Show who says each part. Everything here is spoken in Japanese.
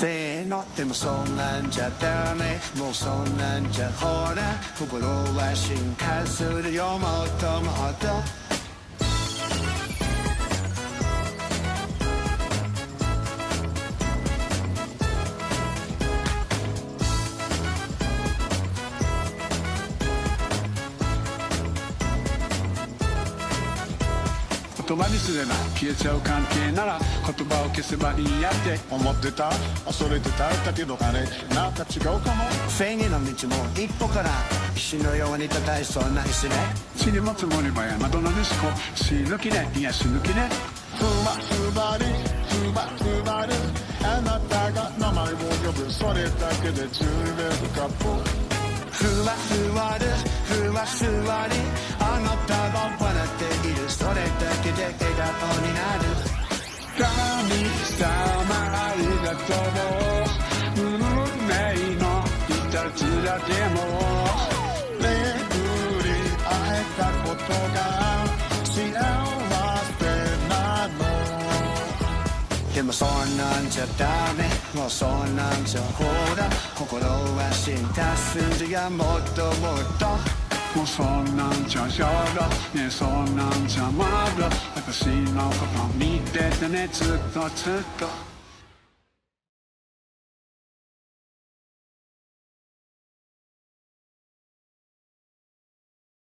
Speaker 1: せーの。でもそんなんじゃダメ。もうそんなんじゃほら。心は進化するよ。もっともっと。
Speaker 2: 言葉にすれば消えちゃう関係なら言葉を消せばいいやって思ってた。恐れてただけどあれなんか違うかも。
Speaker 1: 正義の道も一歩から石のように叩いそうな石ね。
Speaker 2: 塵も積もれば山となでしこ死ぬ気ね。いや死ぬ気ね。ふわふわりふわふわり。あなたが名前を呼ぶ。それだけで十分カップ
Speaker 1: ふわふわるふわふわり
Speaker 2: と運命のいたずらでも巡り会えたことが幸せなの
Speaker 1: でもそんなんじゃダメ。もうそんなんじゃほら心は進化するやもっともっと。
Speaker 2: もうそんなんじゃやだねえそんなんじゃまだ私のこと見ててね。ずっとずっと。